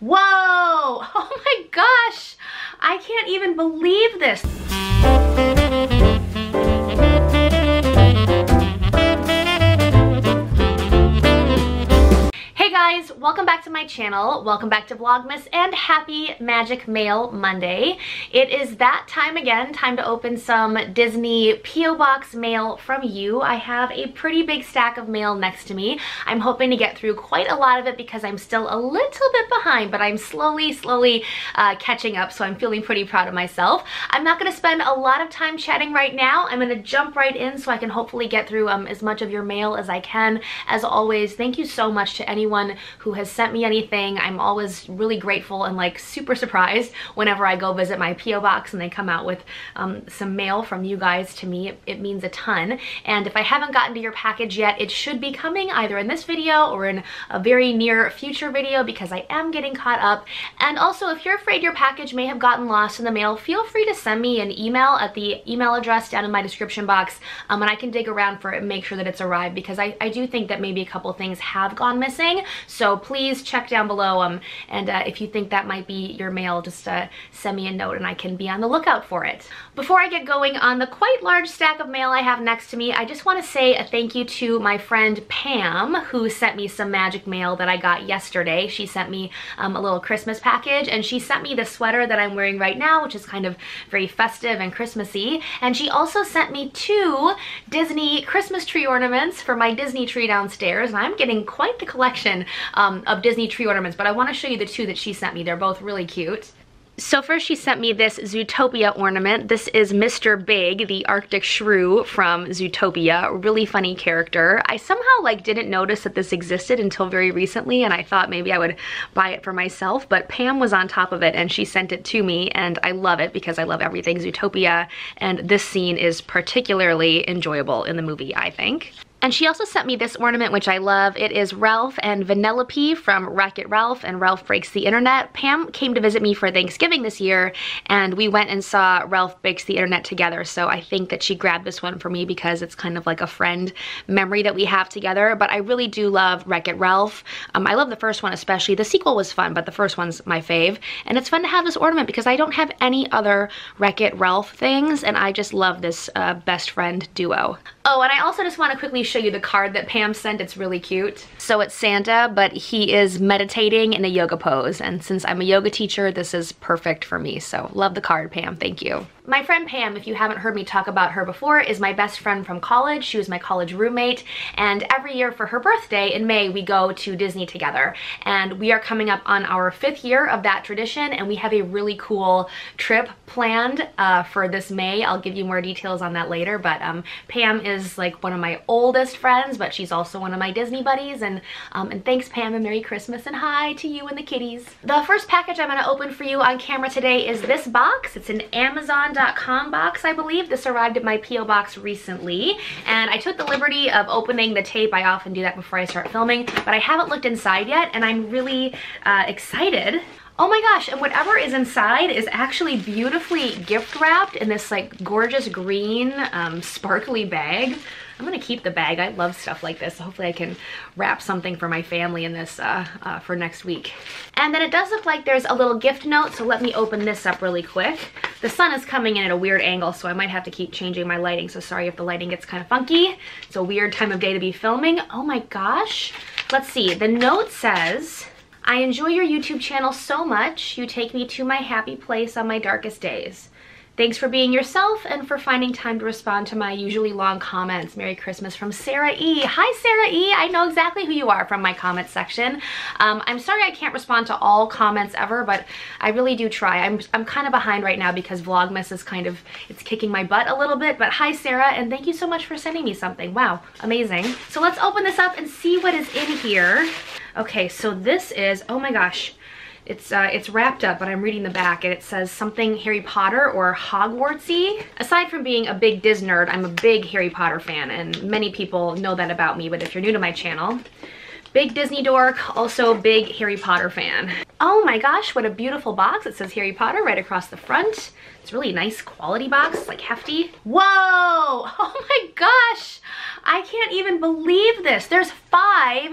Whoa! Oh my gosh! I can't even believe this. Welcome back to my channel. Welcome back to Vlogmas and happy Magic Mail Monday. It is that time again, time to open some Disney P.O. Box mail from you. I have a pretty big stack of mail next to me. I'm hoping to get through quite a lot of it because I'm still a little bit behind, but I'm slowly, slowly uh, catching up, so I'm feeling pretty proud of myself. I'm not gonna spend a lot of time chatting right now. I'm gonna jump right in so I can hopefully get through um, as much of your mail as I can. As always, thank you so much to anyone who has sent me anything. I'm always really grateful and like super surprised whenever I go visit my P.O. box and they come out with um, some mail from you guys to me. It, it means a ton. And if I haven't gotten to your package yet, it should be coming either in this video or in a very near future video because I am getting caught up. And also, if you're afraid your package may have gotten lost in the mail, feel free to send me an email at the email address down in my description box um, and I can dig around for it and make sure that it's arrived because I, I do think that maybe a couple things have gone missing so please check down below um, and uh, if you think that might be your mail, just uh, send me a note and I can be on the lookout for it. Before I get going on the quite large stack of mail I have next to me, I just want to say a thank you to my friend Pam who sent me some magic mail that I got yesterday. She sent me um, a little Christmas package and she sent me the sweater that I'm wearing right now, which is kind of very festive and Christmassy. And she also sent me two Disney Christmas tree ornaments for my Disney tree downstairs. And I'm getting quite the collection um, of Disney tree ornaments, but I wanna show you the two that she sent me. They're both really cute. So first she sent me this Zootopia ornament. This is Mr. Big, the Arctic shrew from Zootopia. Really funny character. I somehow like didn't notice that this existed until very recently and I thought maybe I would buy it for myself, but Pam was on top of it and she sent it to me and I love it because I love everything Zootopia and this scene is particularly enjoyable in the movie, I think. And she also sent me this ornament, which I love. It is Ralph and Vanellope from Wreck-It Ralph and Ralph Breaks the Internet. Pam came to visit me for Thanksgiving this year, and we went and saw Ralph Breaks the Internet together. So I think that she grabbed this one for me because it's kind of like a friend memory that we have together. But I really do love Wreck-It Ralph. Um, I love the first one especially. The sequel was fun, but the first one's my fave. And it's fun to have this ornament because I don't have any other Wreck-It Ralph things, and I just love this uh, best friend duo. Oh, and I also just want to quickly show you the card that Pam sent. It's really cute. So it's Santa, but he is meditating in a yoga pose. And since I'm a yoga teacher, this is perfect for me. So love the card, Pam. Thank you. My friend Pam, if you haven't heard me talk about her before, is my best friend from college. She was my college roommate. And every year for her birthday in May, we go to Disney together. And we are coming up on our fifth year of that tradition. And we have a really cool trip planned uh, for this May. I'll give you more details on that later. But um, Pam is like one of my oldest friends, but she's also one of my Disney buddies. And, um, and thanks Pam and Merry Christmas and hi to you and the kitties. The first package I'm gonna open for you on camera today is this box. It's an Amazon Amazon.com box, I believe. This arrived at my P.O. box recently, and I took the liberty of opening the tape. I often do that before I start filming, but I haven't looked inside yet, and I'm really uh, excited Oh my gosh, and whatever is inside is actually beautifully gift wrapped in this like gorgeous green um, sparkly bag. I'm gonna keep the bag. I love stuff like this. hopefully I can wrap something for my family in this uh, uh, for next week. And then it does look like there's a little gift note, so let me open this up really quick. The sun is coming in at a weird angle, so I might have to keep changing my lighting, so sorry if the lighting gets kind of funky. It's a weird time of day to be filming. Oh my gosh. Let's see, the note says, I enjoy your YouTube channel so much. You take me to my happy place on my darkest days. Thanks for being yourself and for finding time to respond to my usually long comments. Merry Christmas from Sarah E. Hi, Sarah E. I know exactly who you are from my comment section. Um, I'm sorry I can't respond to all comments ever, but I really do try. I'm, I'm kind of behind right now because Vlogmas is kind of, it's kicking my butt a little bit, but hi, Sarah, and thank you so much for sending me something. Wow, amazing. So let's open this up and see what is in here. Okay, so this is, oh my gosh, it's, uh, it's wrapped up, but I'm reading the back and it says something Harry Potter or Hogwartsy. Aside from being a big Disney nerd, I'm a big Harry Potter fan and many people know that about me, but if you're new to my channel, Big Disney dork, also big Harry Potter fan. Oh my gosh, what a beautiful box. It says Harry Potter right across the front. It's really nice quality box, like hefty. Whoa, oh my gosh. I can't even believe this. There's five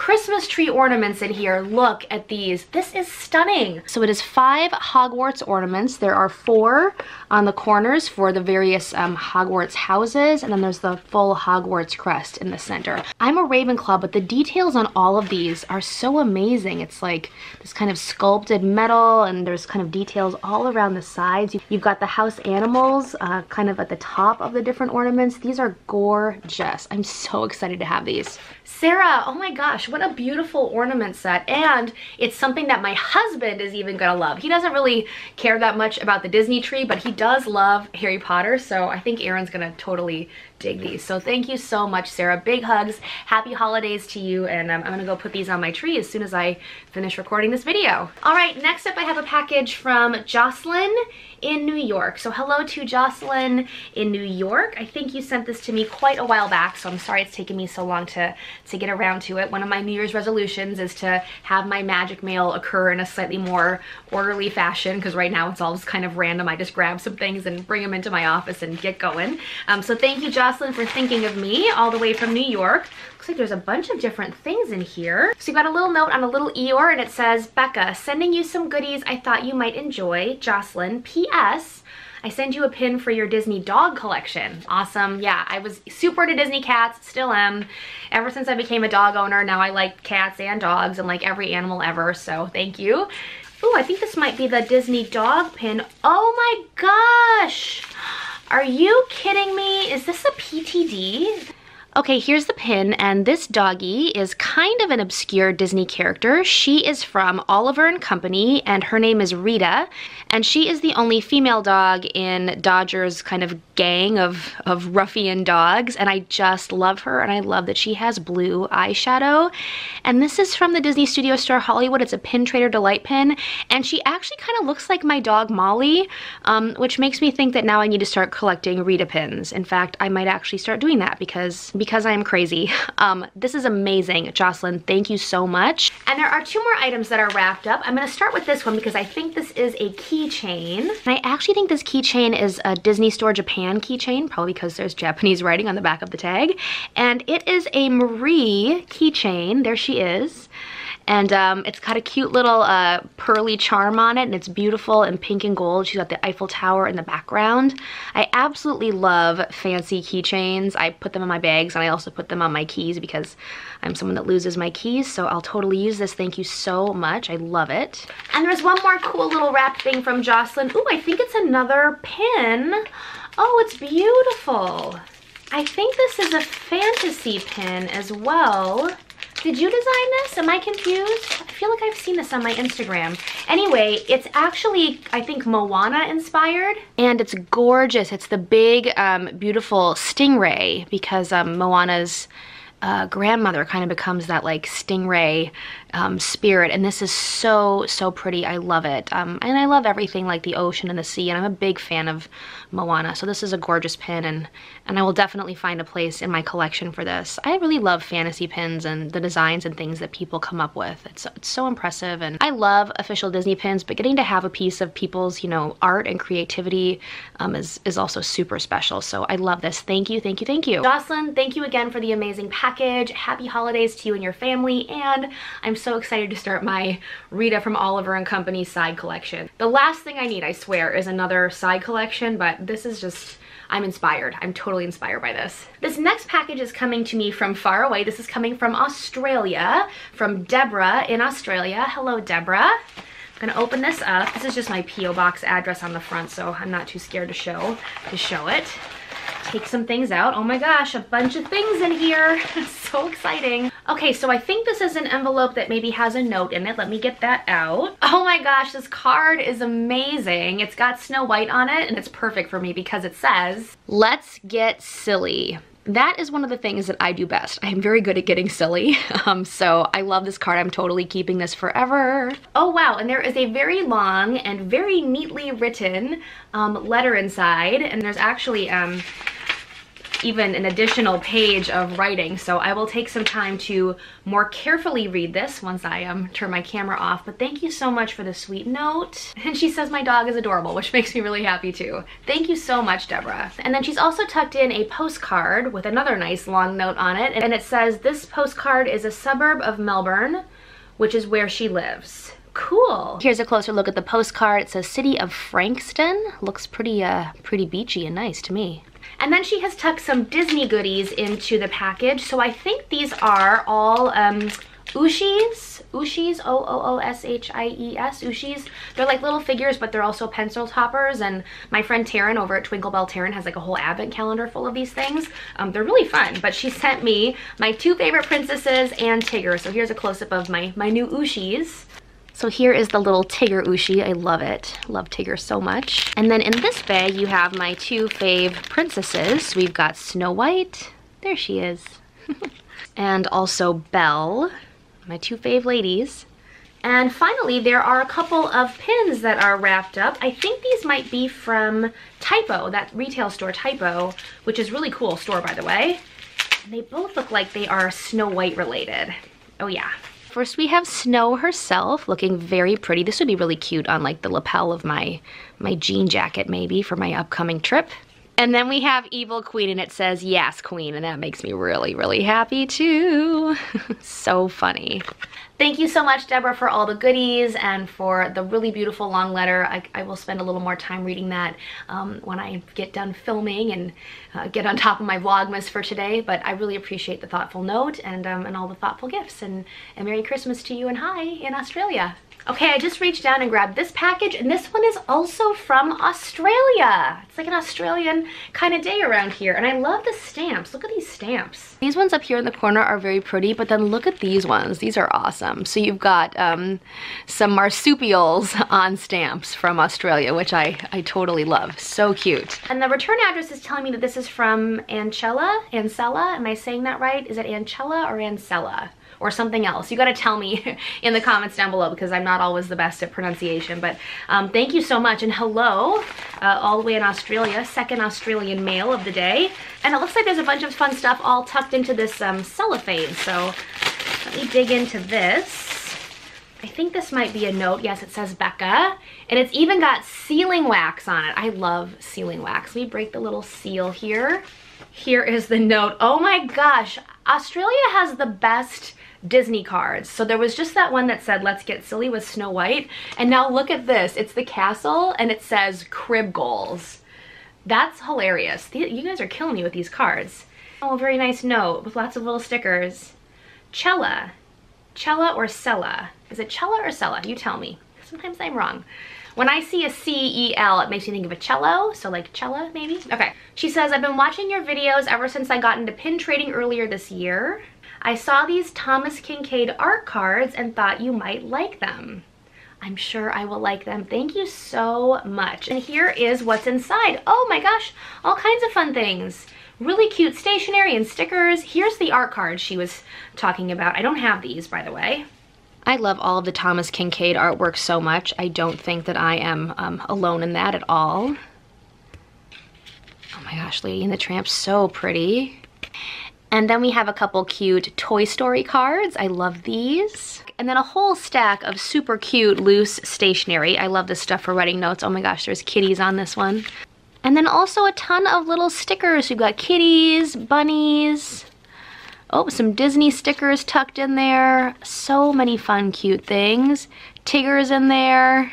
Christmas tree ornaments in here. Look at these. This is stunning. So it is five Hogwarts ornaments. There are four on the corners for the various um, Hogwarts houses, and then there's the full Hogwarts crest in the center. I'm a Ravenclaw, but the details on all of these are so amazing. It's like this kind of sculpted metal, and there's kind of details all around the sides. You've got the house animals uh, kind of at the top of the different ornaments. These are gorgeous. I'm so excited to have these. Sarah, oh my gosh, what a beautiful ornament set. And it's something that my husband is even gonna love. He doesn't really care that much about the Disney tree, but he does love Harry Potter. So I think Aaron's gonna totally dig these. So thank you so much, Sarah. Big hugs. Happy holidays to you. And um, I'm gonna go put these on my tree as soon as I finish recording this video. All right, next up I have a package from Joselyn in New York. So hello to Joselyn in New York. I think you sent this to me quite a while back, so I'm sorry it's taken me so long to, to get around to it. One of my New Year's resolutions is to have my magic mail occur in a slightly more orderly fashion because right now it's all just kind of random. I just grab some things and bring them into my office and get going. Um, so thank you, Joselyn, for thinking of me all the way from New York. Looks like there's a bunch of different things in here. So you got a little note on a little Eeyore and it says, Becca, sending you some goodies I thought you might enjoy. Joselyn, P.S. I send you a pin for your Disney dog collection. Awesome. Yeah, I was super into Disney cats, still am. Ever since I became a dog owner, now I like cats and dogs and like every animal ever, so thank you. Oh, I think this might be the Disney dog pin. Oh my gosh! Are you kidding me? Is this a PTD? Okay, here's the pin, and this doggy is kind of an obscure Disney character. She is from Oliver and Company, and her name is Rita, and she is the only female dog in Dodger's kind of gang of, of ruffian dogs, and I just love her, and I love that she has blue eyeshadow. And this is from the Disney Studio Store Hollywood. It's a Pin Trader Delight pin, and she actually kind of looks like my dog Molly, um, which makes me think that now I need to start collecting Rita pins. In fact, I might actually start doing that because because I'm crazy. Um, this is amazing, Joselyn. Thank you so much. And there are two more items that are wrapped up. I'm gonna start with this one because I think this is a keychain. And I actually think this keychain is a Disney Store Japan keychain, probably because there's Japanese writing on the back of the tag. And it is a Marie keychain. There she is. And um, it's got a cute little uh, pearly charm on it and it's beautiful in pink and gold. She's got the Eiffel Tower in the background. I absolutely love fancy keychains. I put them in my bags and I also put them on my keys because I'm someone that loses my keys. So I'll totally use this. Thank you so much. I love it. And there's one more cool little wrap thing from Joselyn. Ooh, I think it's another pin. Oh, it's beautiful. I think this is a fantasy pin as well. Did you design this? Am I confused? I feel like I've seen this on my Instagram. Anyway, it's actually, I think, Moana inspired. And it's gorgeous. It's the big, um, beautiful stingray because um, Moana's uh, grandmother kind of becomes that like stingray um, spirit and this is so so pretty. I love it. Um, and I love everything like the ocean and the sea and I'm a big fan of Moana so this is a gorgeous pin and and I will definitely find a place in my collection for this. I really love fantasy pins and the designs and things that people come up with. It's, it's so impressive and I love official Disney pins but getting to have a piece of people's you know art and creativity um, is, is also super special so I love this. Thank you thank you thank you. Joselyn thank you again for the amazing package. Happy holidays to you and your family and I'm so excited to start my Rita from Oliver and Company side collection. The last thing I need, I swear, is another side collection, but this is just, I'm inspired. I'm totally inspired by this. This next package is coming to me from far away. This is coming from Australia, from Debra in Australia. Hello, Debra. I'm gonna open this up. This is just my P.O. Box address on the front, so I'm not too scared to show, to show it take some things out. Oh my gosh, a bunch of things in here. It's so exciting. Okay, so I think this is an envelope that maybe has a note in it. Let me get that out. Oh my gosh, this card is amazing. It's got Snow White on it and it's perfect for me because it says, let's get silly that is one of the things that I do best. I'm very good at getting silly. Um, so I love this card. I'm totally keeping this forever. Oh wow, and there is a very long and very neatly written um, letter inside. And there's actually um, even an additional page of writing. So I will take some time to more carefully read this once I um, turn my camera off. But thank you so much for the sweet note. And she says my dog is adorable, which makes me really happy too. Thank you so much, Debra. And then she's also tucked in a postcard with another nice long note on it. And it says, this postcard is a suburb of Melbourne, which is where she lives. Cool. Here's a closer look at the postcard. It says City of Frankston. Looks pretty, uh, pretty beachy and nice to me. And then she has tucked some Disney goodies into the package. So I think these are all um, Ooshies, Ooshies, O-O-O-S-H-I-E-S, Ooshies. They're like little figures, but they're also pencil toppers. And my friend Taryn over at Twinkle Bell Taryn has like a whole advent calendar full of these things. Um, they're really fun, but she sent me my two favorite princesses and Tigger. So here's a close-up of my, my new Ooshies. So here is the little Tigger Ooshie. I love it. Love Tigger so much. And then in this bag, you have my two fave princesses. We've got Snow White. There she is. and also Belle, my two fave ladies. And finally, there are a couple of pins that are wrapped up. I think these might be from Typo, that retail store Typo, which is really cool store, by the way. And they both look like they are Snow White related. Oh yeah, First we have Snow herself looking very pretty. This would be really cute on like the lapel of my, my jean jacket maybe for my upcoming trip. And then we have Evil Queen and it says, yes, Queen. And that makes me really, really happy too. so funny. Thank you so much, Debra, for all the goodies and for the really beautiful long letter. I, I will spend a little more time reading that um, when I get done filming and uh, get on top of my Vlogmas for today. But I really appreciate the thoughtful note and, um, and all the thoughtful gifts. And, and Merry Christmas to you and hi in Australia. Okay, I just reached down and grabbed this package, and this one is also from Australia. It's like an Australian kind of day around here, and I love the stamps. Look at these stamps. These ones up here in the corner are very pretty, but then look at these ones. These are awesome. So you've got um, some marsupials on stamps from Australia, which I, I totally love. So cute. And the return address is telling me that this is from Ancella, Ancella, am I saying that right? Is it Ancella or Ancella? Or something else. You gotta tell me in the comments down below because I'm not always the best at pronunciation. But um, thank you so much and hello uh, all the way in Australia, second Australian mail of the day. And it looks like there's a bunch of fun stuff all tucked into this um, cellophane. So let me dig into this. I think this might be a note. Yes, it says Becca. And it's even got sealing wax on it. I love sealing wax. Let me break the little seal here. Here is the note. Oh my gosh. Australia has the best Disney cards. So there was just that one that said, let's get silly with Snow White. And now look at this. It's the castle and it says crib goals. That's hilarious. You guys are killing me with these cards. Oh, very nice note with lots of little stickers. Cella. Cella or Cella? Is it Cella or Cella? You tell me. Sometimes I'm wrong. When I see a C-E-L, it makes me think of a cello, so like cella maybe? Okay. She says, I've been watching your videos ever since I got into pin trading earlier this year. I saw these Thomas Kinkade art cards and thought you might like them. I'm sure I will like them. Thank you so much. And here is what's inside. Oh my gosh, all kinds of fun things. Really cute stationery and stickers. Here's the art card she was talking about. I don't have these, by the way. I love all of the Thomas Kinkade artwork so much. I don't think that I am um, alone in that at all. Oh my gosh, Lady and the Tramp, so pretty. And then we have a couple cute Toy Story cards. I love these. And then a whole stack of super cute loose stationery. I love this stuff for writing notes. Oh my gosh, there's kitties on this one. And then also a ton of little stickers. We've got kitties, bunnies. Oh, some Disney stickers tucked in there. So many fun, cute things. Tigger's in there.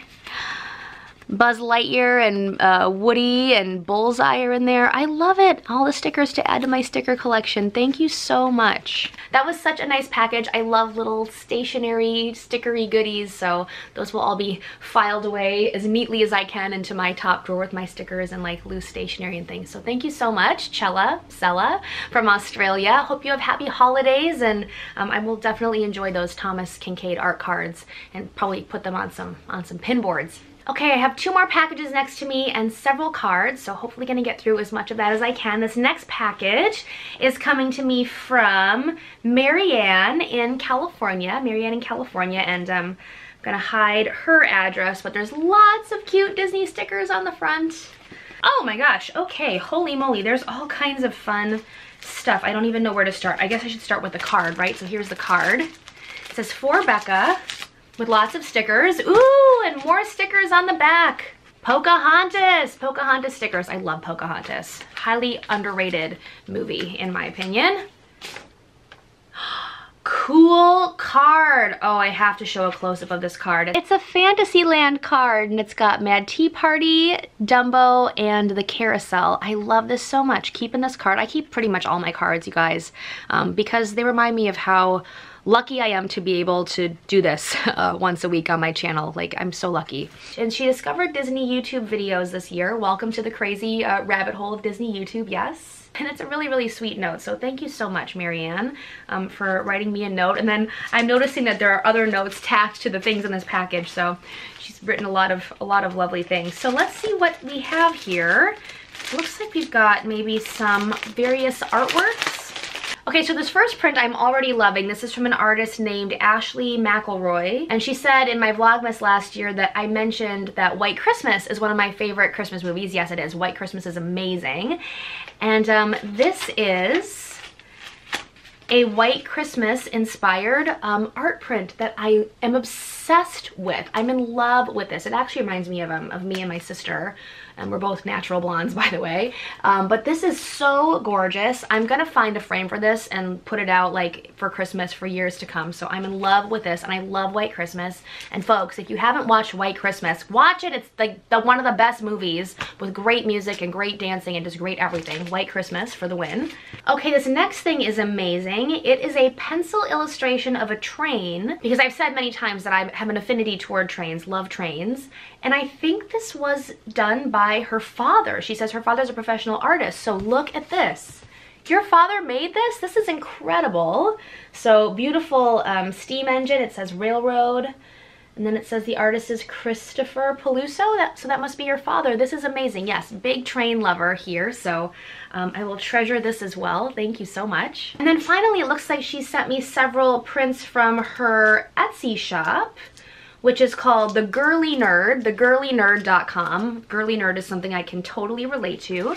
Buzz Lightyear and uh, Woody and Bullseye are in there. I love it. All the stickers to add to my sticker collection. Thank you so much. That was such a nice package. I love little stationery, stickery goodies, so those will all be filed away as neatly as I can into my top drawer with my stickers and like loose stationery and things. So thank you so much, Chella, Sella from Australia. Hope you have happy holidays and um, I will definitely enjoy those Thomas Kinkade art cards and probably put them on some on some pin boards. Okay, I have two more packages next to me and several cards, so hopefully gonna get through as much of that as I can. This next package is coming to me from Marianne in California, Marianne in California, and um, I'm gonna hide her address, but there's lots of cute Disney stickers on the front. Oh my gosh, okay, holy moly, there's all kinds of fun stuff. I don't even know where to start. I guess I should start with the card, right? So here's the card. It says for Becca with lots of stickers. Ooh, and more stickers on the back. Pocahontas, Pocahontas stickers. I love Pocahontas. Highly underrated movie, in my opinion. Cool card. Oh, I have to show a close-up of this card. It's a Fantasyland card, and it's got Mad Tea Party, Dumbo, and the Carousel. I love this so much. Keeping this card. I keep pretty much all my cards, you guys, um, because they remind me of how lucky I am to be able to do this uh, once a week on my channel. Like, I'm so lucky. And she discovered Disney YouTube videos this year. Welcome to the crazy uh, rabbit hole of Disney YouTube, yes. And it's a really, really sweet note. So thank you so much, Marianne, um, for writing me a note. And then I'm noticing that there are other notes tacked to the things in this package. So she's written a lot of, a lot of lovely things. So let's see what we have here. Looks like we've got maybe some various artworks Okay, so this first print I'm already loving. This is from an artist named Ashley McElroy. And she said in my Vlogmas last year that I mentioned that White Christmas is one of my favorite Christmas movies. Yes, it is. White Christmas is amazing. And um, this is a White Christmas inspired um, art print that I am obsessed with. I'm in love with this. It actually reminds me of, um, of me and my sister and we're both natural blondes by the way. Um, but this is so gorgeous. I'm gonna find a frame for this and put it out like for Christmas for years to come. So I'm in love with this and I love White Christmas. And folks, if you haven't watched White Christmas, watch it. It's like the, one of the best movies with great music and great dancing and just great everything. White Christmas for the win. Okay, this next thing is amazing. It is a pencil illustration of a train because I've said many times that I have an affinity toward trains, love trains. And I think this was done by her father. She says her father's a professional artist. So look at this. Your father made this? This is incredible. So beautiful um, steam engine. It says railroad. And then it says the artist is Christopher Peluso. That, so that must be your father. This is amazing. Yes, big train lover here. So um, I will treasure this as well. Thank you so much. And then finally, it looks like she sent me several prints from her Etsy shop which is called The Girly Nerd, thegirlynerd.com. Girly Nerd is something I can totally relate to.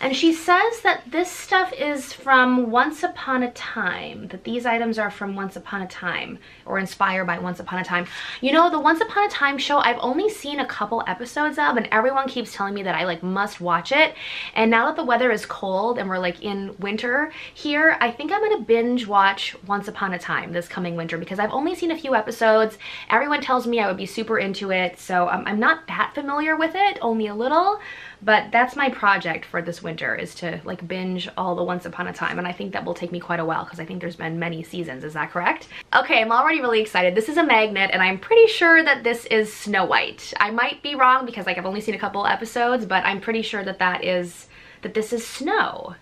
And she says that this stuff is from Once Upon a Time, that these items are from Once Upon a Time, or inspired by Once Upon a Time. You know, the Once Upon a Time show, I've only seen a couple episodes of, and everyone keeps telling me that I like must watch it. And now that the weather is cold and we're like in winter here, I think I'm gonna binge watch Once Upon a Time this coming winter because I've only seen a few episodes. Everyone tells me I would be super into it, so um, I'm not that familiar with it, only a little. But that's my project for this winter is to like binge all the Once Upon a Time. And I think that will take me quite a while because I think there's been many seasons. Is that correct? Okay, I'm already really excited. This is a magnet and I'm pretty sure that this is Snow White. I might be wrong because like I've only seen a couple episodes, but I'm pretty sure that that is, that this is snow.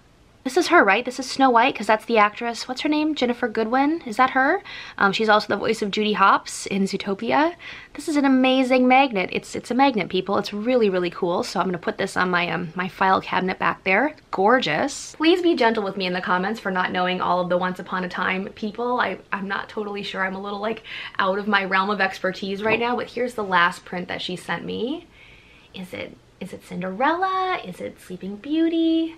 This is her, right? This is Snow White because that's the actress. What's her name? Ginnifer Goodwin? Is that her? Um, she's also the voice of Judy Hopps in Zootopia. This is an amazing magnet. It's it's a magnet, people. It's really, really cool. So I'm going to put this on my, um, my file cabinet back there. Gorgeous. Please be gentle with me in the comments for not knowing all of the Once Upon a Time people. I, I'm not totally sure. I'm a little like out of my realm of expertise right now. But here's the last print that she sent me. Is it is it Cinderella? Is it Sleeping Beauty?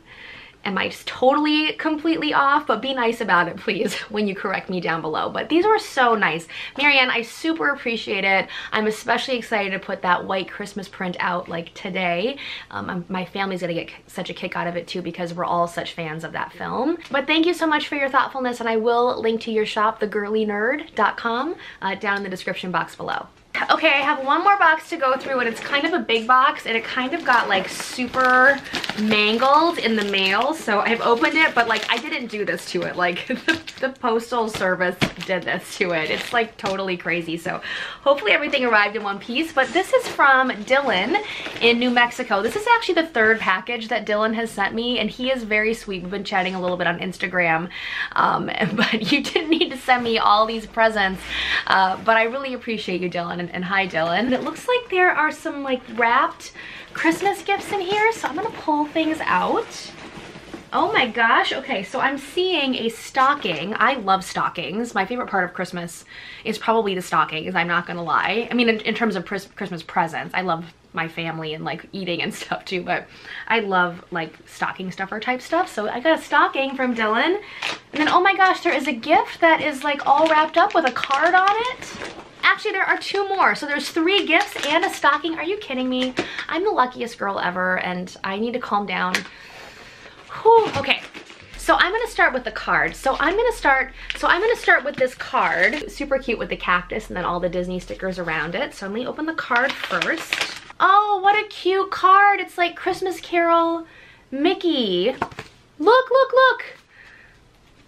Am I totally, completely off? But be nice about it, please, when you correct me down below. But these were so nice. Marianne, I super appreciate it. I'm especially excited to put that white Christmas print out like today. Um, my family's gonna get such a kick out of it too because we're all such fans of that film. But thank you so much for your thoughtfulness and I will link to your shop, thegirlynerd.com, uh, down in the description box below. Okay, I have one more box to go through and it's kind of a big box and it kind of got like super mangled in the mail. So I've opened it, but like I didn't do this to it. Like the, postal service did this to it. It's like totally crazy. So hopefully everything arrived in one piece. But this is from Dylan in New Mexico. This is actually the third package that Dylan has sent me and he is very sweet. We've been chatting a little bit on Instagram. Um, but you didn't need to send me all these presents. Uh, but I really appreciate you, Dylan and, and hi Dylan. It looks like there are some like wrapped Christmas gifts in here, so I'm gonna pull things out. Oh my gosh, okay, so I'm seeing a stocking. I love stockings. My favorite part of Christmas is probably the stockings, I'm not gonna lie. I mean, in, in terms of Christmas presents, I love my family and like eating and stuff too, but I love like stocking stuffer type stuff. So I got a stocking from Dylan. And then, oh my gosh, there is a gift that is like all wrapped up with a card on it. Actually, there are two more. So there's three gifts and a stocking. Are you kidding me? I'm the luckiest girl ever and I need to calm down. Whew, okay, so I'm gonna start with the card. So I'm gonna start, so I'm gonna start with this card. Super cute with the cactus and then all the Disney stickers around it. So I'm gonna open the card first. Oh, what a cute card. It's like Christmas Carol Mickey. Look, look, look.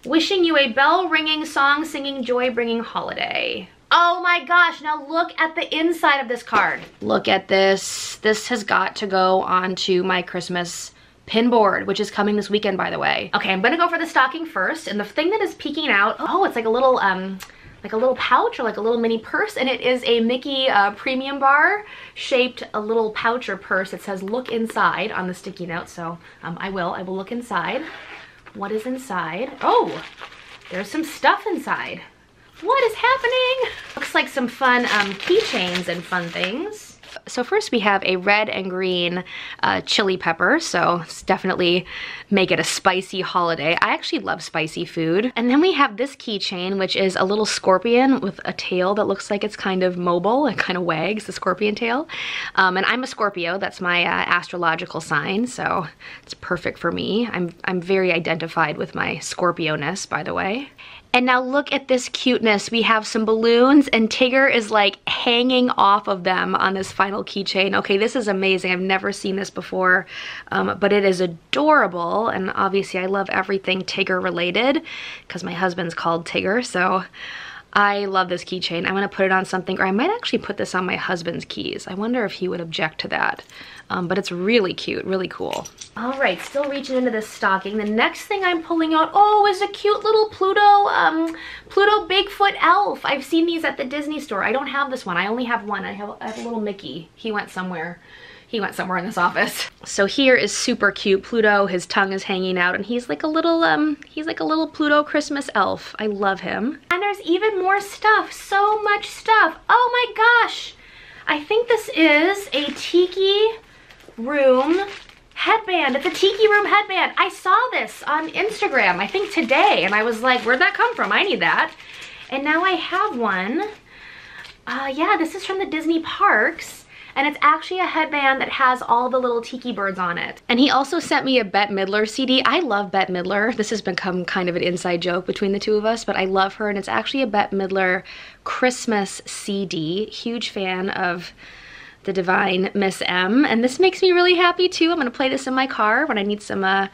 Wishing you a bell ringing, song singing, joy bringing holiday. Oh my gosh, now look at the inside of this card. Look at this. This has got to go onto my Christmas pin board, which is coming this weekend, by the way. Okay, I'm gonna go for the stocking first. And the thing that is peeking out, oh, it's like a little, um, like a little pouch or like a little mini purse and it is a Mickey uh, premium bar shaped a little pouch or purse. It says look inside on the sticky note so um, I will, I will look inside. What is inside? Oh, there's some stuff inside. What is happening? Looks like some fun um, keychains and fun things so first we have a red and green uh, chili pepper, so definitely make it a spicy holiday. I actually love spicy food. And then we have this keychain, which is a little scorpion with a tail that looks like it's kind of mobile. It kind of wags, the scorpion tail. Um, and I'm a Scorpio, that's my uh, astrological sign, so it's perfect for me. I'm, I'm very identified with my Scorpio-ness, by the way. And now look at this cuteness. We have some balloons and Tigger is like hanging off of them on this final keychain. Okay, this is amazing. I've never seen this before, um, but it is adorable. And obviously I love everything Tigger related because my husband's called Tigger. So I love this keychain. I'm gonna put it on something, or I might actually put this on my husband's keys. I wonder if he would object to that. Um, but it's really cute, really cool. All right, still reaching into this stocking. The next thing I'm pulling out, oh, is a cute little Pluto, um, Pluto Bigfoot elf. I've seen these at the Disney store. I don't have this one. I only have one. I have, I have a little Mickey. He went somewhere he went somewhere in this office. So here is super cute Pluto. His tongue is hanging out and he's like a little, um, he's like a little Pluto Christmas elf. I love him. And there's even more stuff, so much stuff. Oh my gosh. I think this is a Tiki Room headband. It's a Tiki Room headband. I saw this on Instagram, I think today, and I was like, where'd that come from? I need that. And now I have one. Uh, yeah, this is from the Disney parks and it's actually a headband that has all the little tiki birds on it. And he also sent me a Bette Midler CD. I love Bette Midler. This has become kind of an inside joke between the two of us, but I love her and it's actually a Bette Midler Christmas CD. Huge fan of the divine Miss M. And this makes me really happy too. I'm gonna play this in my car when I need some uh,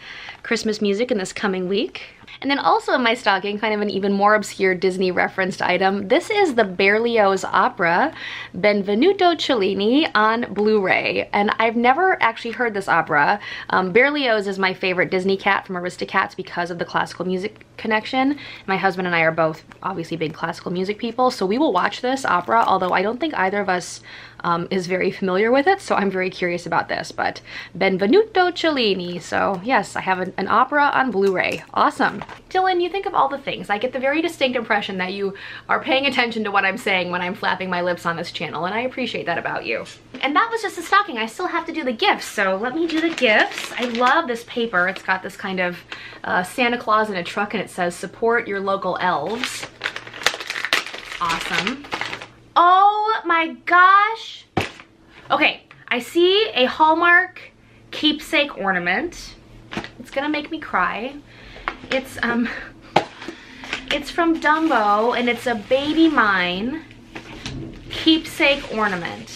Christmas music in this coming week. And then also in my stocking, kind of an even more obscure Disney referenced item, this is the Berlioz opera, Benvenuto Cellini on Blu-ray. And I've never actually heard this opera. Um, Berlioz is my favorite Disney cat from Aristocats because of the classical music connection. My husband and I are both obviously big classical music people, so we will watch this opera, although I don't think either of us um, is very familiar with it, so I'm very curious about this. But Benvenuto Cellini, so yes, I have an, an opera on Blu-ray. Awesome. Dylan, you think of all the things. I get the very distinct impression that you are paying attention to what I'm saying when I'm flapping my lips on this channel, and I appreciate that about you. And that was just a stocking. I still have to do the gifts, so let me do the gifts. I love this paper. It's got this kind of uh, Santa Claus in a truck, and it says, support your local elves. Awesome. Oh my gosh. Okay, I see a Hallmark keepsake ornament. It's gonna make me cry. It's, um, it's from Dumbo and it's a baby mine keepsake ornament.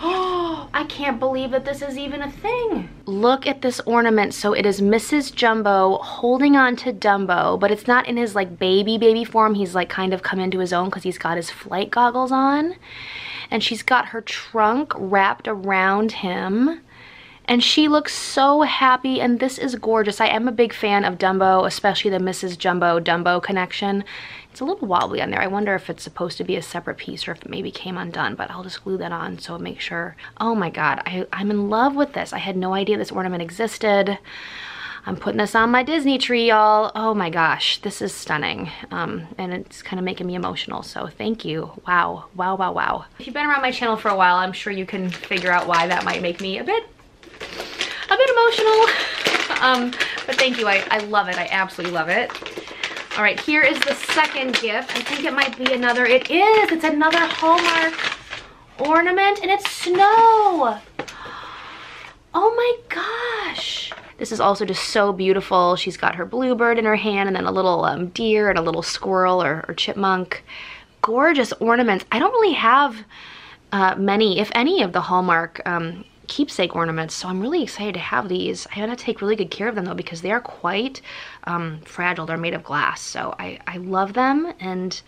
Oh, I can't believe that this is even a thing. Look at this ornament. So it is Mrs. Jumbo holding on to Dumbo, but it's not in his like baby baby form. He's like kind of come into his own because he's got his flight goggles on. And she's got her trunk wrapped around him and she looks so happy and this is gorgeous. I am a big fan of Dumbo, especially the Mrs. Jumbo Dumbo connection. It's a little wobbly on there. I wonder if it's supposed to be a separate piece or if it maybe came undone, but I'll just glue that on so make sure. Oh my God, I, I'm in love with this. I had no idea this ornament existed. I'm putting this on my Disney tree, y'all. Oh my gosh, this is stunning. Um, and it's kind of making me emotional, so thank you. Wow, wow, wow, wow. If you've been around my channel for a while, I'm sure you can figure out why that might make me a bit, a bit emotional. um, but thank you, I, I love it. I absolutely love it. All right, here is the second gift. I think it might be another, it is, it's another Hallmark ornament and it's snow. Oh my gosh. This is also just so beautiful. She's got her bluebird in her hand and then a little um, deer and a little squirrel or, or, chipmunk. Gorgeous ornaments. I don't really have uh, many, if any, of the Hallmark um, keepsake ornaments, so I'm really excited to have these. I to take really good care of them though because they are quite um, fragile. They're made of glass, so I, I love them and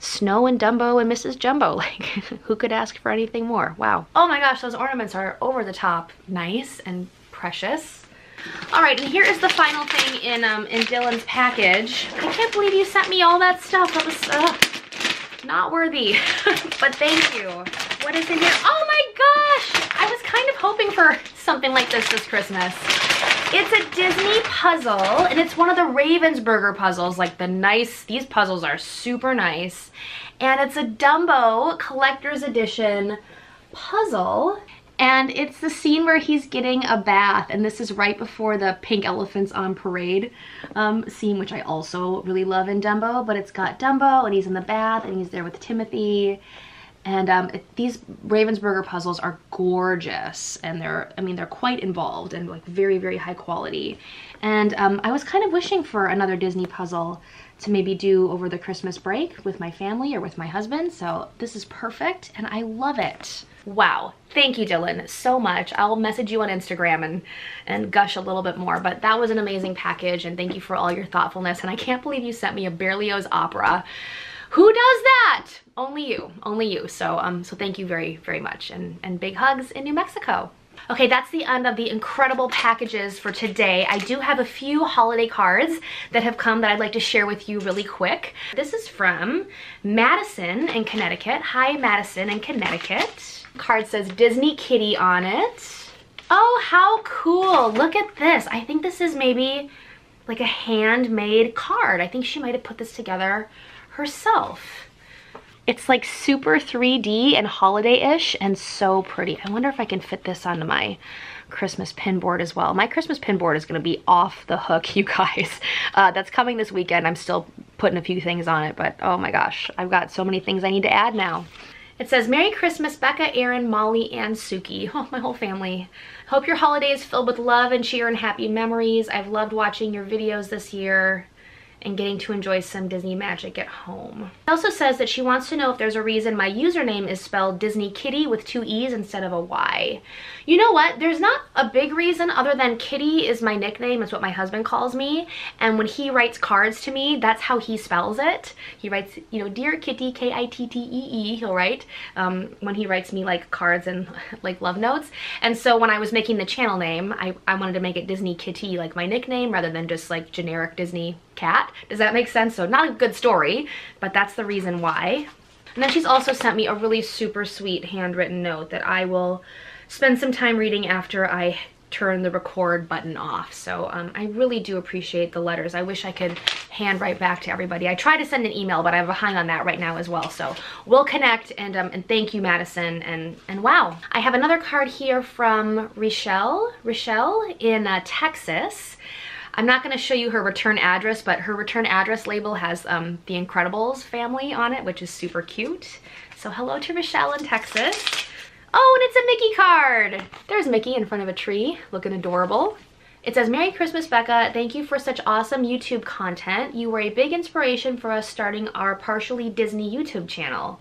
Snow and Dumbo and Mrs. Jumbo. Like, who could ask for anything more? Wow. Oh my gosh, those ornaments are over the top nice and precious. All right, and here is the final thing in um, in Dylan's package. I can't believe you sent me all that stuff. That was uh, not worthy, but thank you. What is in here? Oh my gosh! I was kind of hoping for something like this this Christmas. It's a Disney puzzle, and it's one of the Ravensburger puzzles, like the nice, these puzzles are super nice. And it's a Dumbo collector's edition puzzle. And it's the scene where he's getting a bath, and this is right before the pink elephants on parade um, scene, which I also really love in Dumbo, but it's got Dumbo, and he's in the bath, and he's there with Timothy, and um, it, these Ravensburger puzzles are gorgeous and they're, I mean, they're quite involved and like very, very high quality. And um, I was kind of wishing for another Disney puzzle to maybe do over the Christmas break with my family or with my husband. So this is perfect and I love it. Wow. Thank you, Dylan, so much. I'll message you on Instagram and, and gush a little bit more, but that was an amazing package and thank you for all your thoughtfulness. And I can't believe you sent me a Berlioz opera. Who does that? Only you, only you. So, um, so thank you very, very much and, and big hugs in New Mexico. Okay, that's the end of the incredible packages for today. I do have a few holiday cards that have come that I'd like to share with you really quick. This is from Madison in Connecticut. Hi, Madison in Connecticut. Card says Disney Kittee on it. Oh, how cool. Look at this. I think this is maybe like a handmade card. I think she might have put this together herself. It's like super 3D and holiday-ish and so pretty. I wonder if I can fit this onto my Christmas pin board as well. My Christmas pin board is to be off the hook, you guys. Uh, that's coming this weekend. I'm still putting a few things on it, but oh my gosh, I've got so many things I need to add now. It says, Merry Christmas, Becca, Aaron, Molly, and Suki. Oh, my whole family. Hope your holiday is filled with love and cheer and happy memories. I've loved watching your videos this year and getting to enjoy some Disney magic at home. It also says that she wants to know if there's a reason my username is spelled Disney Kittee with two E's instead of a Y. You know what? There's not a big reason other than Kitty is my nickname. It's what my husband calls me. And when he writes cards to me, that's how he spells it. He writes, you know, Dear Kitty, K-I-T-T-E-E, -E, he'll write um, when he writes me like cards and like love notes. And so when I was making the channel name, I, I wanted to make it Disney Kitty, like my nickname, rather than just like generic Disney cat. Does that make sense? So not a good story, but that's the reason why. And then she's also sent me a really super sweet handwritten note that I will spend some time reading after I turn the record button off. So um, I really do appreciate the letters. I wish I could hand write back to everybody. I try to send an email, but I'm behind on that right now as well. So we'll connect and, um, and thank you, Madison. And, and wow, I have another card here from Rochelle, Rochelle in uh, Texas. I'm not going to show you her return address, but her return address label has um, the Incredibles family on it, which is super cute. So hello to Michelle in Texas. Oh, and it's a Mickey card. There's Mickey in front of a tree, looking adorable. It says, Merry Christmas, Becca. Thank you for such awesome YouTube content. You were a big inspiration for us starting our partially Disney YouTube channel.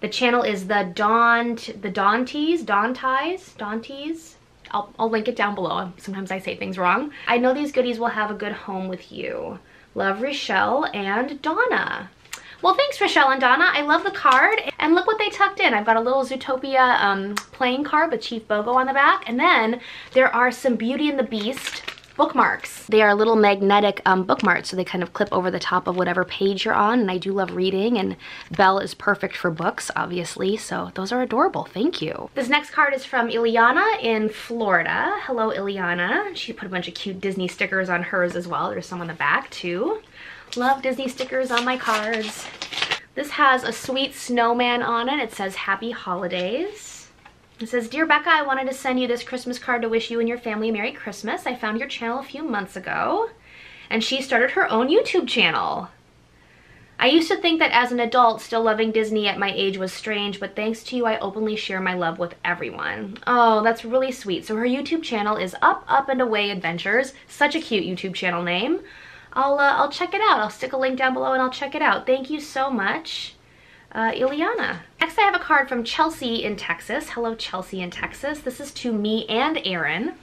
The channel is the Don, the Dawnties, Dawnties, Dawnties. I'll, I'll link it down below. Sometimes I say things wrong. I know these goodies will have a good home with you. Love, Rochelle and Dawna. Well, thanks, Rochelle and Dawna. I love the card. And look what they tucked in. I've got a little Zootopia um, playing card with Chief Bogo on the back. And then there are some Beauty and the Beast bookmarks. They are little magnetic um, bookmarks, so they kind of clip over the top of whatever page you're on, and I do love reading, and Belle is perfect for books, obviously, so those are adorable. Thank you. This next card is from Iliana in Florida. Hello, Iliana. She put a bunch of cute Disney stickers on hers as well. There's some on the back, too. Love Disney stickers on my cards. This has a sweet snowman on it. It says Happy Holidays. It says, Dear Becca, I wanted to send you this Christmas card to wish you and your family a Merry Christmas. I found your channel a few months ago, and she started her own YouTube channel. I used to think that as an adult, still loving Disney at my age was strange, but thanks to you, I openly share my love with everyone. Oh, that's really sweet. So her YouTube channel is Up, Up, and Away Adventures. Such a cute YouTube channel name. I'll, uh, I'll check it out. I'll stick a link down below and I'll check it out. Thank you so much uh, Iliana. Next I have a card from Chelsea in Texas. Hello Chelsea in Texas. This is to me and Aaron.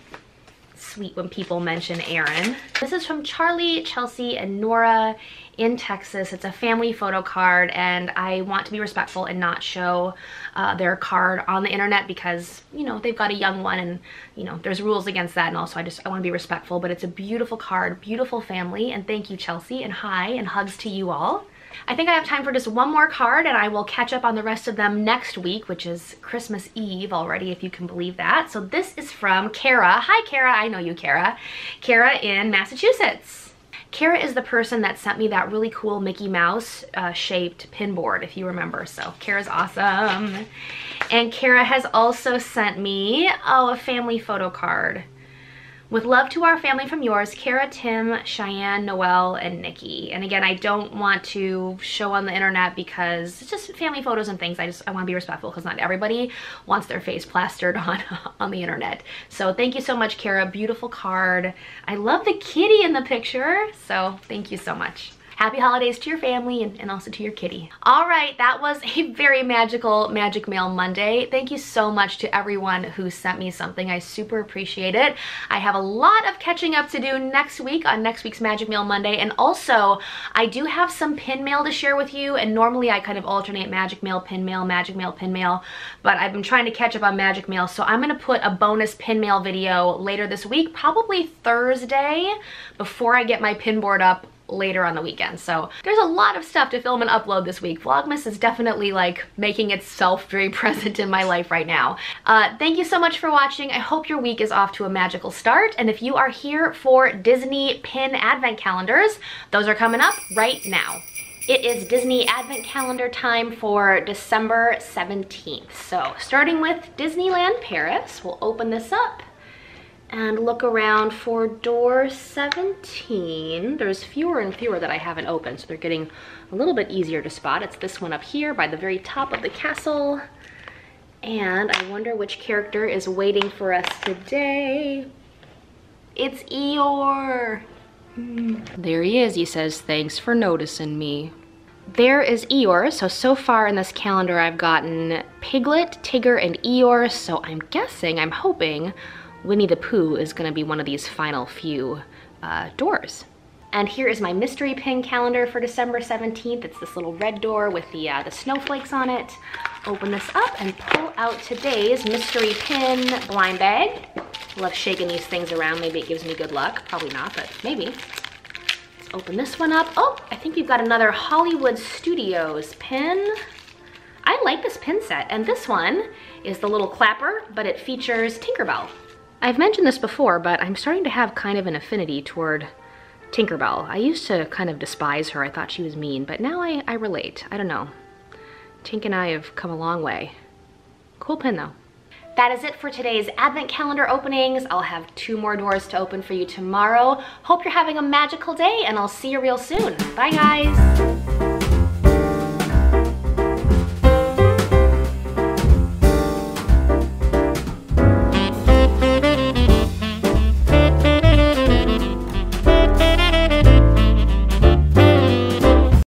Sweet when people mention Aaron. This is from Charlie, Chelsea, and Nora in Texas. It's a family photo card and I want to be respectful and not show uh, their card on the internet because, you know, they've got a young one and, you know, there's rules against that and also I just, I want to be respectful, but it's a beautiful card, beautiful family, and thank you, Chelsea, and hi, and hugs to you all. I think I have time for just one more card and I will catch up on the rest of them next week, which is Christmas Eve already, if you can believe that. So this is from Khara. Hi, Khara. I know you, Khara. Khara in Massachusetts. Khara is the person that sent me that really cool Mickey Mouse uh, shaped pin board, if you remember. So Khara's awesome. And Khara has also sent me, oh, a family photo card. With love to our family from yours, Khara, Tim, Cheyenne, Noel, and Nikki. And again, I don't want to show on the internet because it's just family photos and things. I just, I want to be respectful because not everybody wants their face plastered on, on the internet. So thank you so much, Khara. Beautiful card. I love the kitty in the picture. So thank you so much happy holidays to your family and, and, also to your kitty. All right, that was a very magical Magic Mail Monday. Thank you so much to everyone who sent me something. I super appreciate it. I have a lot of catching up to do next week on next week's Magic Mail Monday. And also, I do have some pin mail to share with you. And normally I kind of alternate Magic Mail, pin mail, Magic Mail, pin mail. But I've been trying to catch up on Magic Mail. So I'm going to put a bonus pin mail video later this week, probably Thursday, before I get my pin board up later on the weekend. So there's a lot of stuff to film and upload this week. Vlogmas is definitely like making itself very present in my life right now. Uh, thank you so much for watching. I hope your week is off to a magical start. And if you are here for Disney pin advent calendars, those are coming up right now. It is Disney Advent Calendar time for December 17th. So starting with Disneyland Paris, we'll open this up and look around for door 17. There's fewer and fewer that I haven't opened, so they're getting a little bit easier to spot. It's this one up here by the very top of the castle. And I wonder which character is waiting for us today. It's Eeyore. Hmm. There he is. He says, thanks for noticing me. There is Eeyore. So, so far in this calendar, I've gotten Piglet, Tigger, and Eeyore. So I'm guessing, I'm hoping, Winnie the Pooh is gonna be one of these final few uh, doors. And here is my mystery pin calendar for December 17th. It's this little red door with the, uh, the snowflakes on it. Open this up and pull out today's mystery pin blind bag. Love shaking these things around. Maybe it gives me good luck. Probably not, but maybe. Let's open this one up. Oh, I think we've got another Hollywood Studios pin. I like this pin set. And this one is the little clapper, but it features Tinkerbell. I've mentioned this before, but I'm starting to have kind of an affinity toward Tinkerbell. I used to kind of despise her. I thought she was mean, but now I, I relate. I don't know. Tink and I have come a long way. Cool pin though. That is it for today's advent calendar openings. I'll have two more doors to open for you tomorrow. Hope you're having a magical day and I'll see you real soon. Bye guys.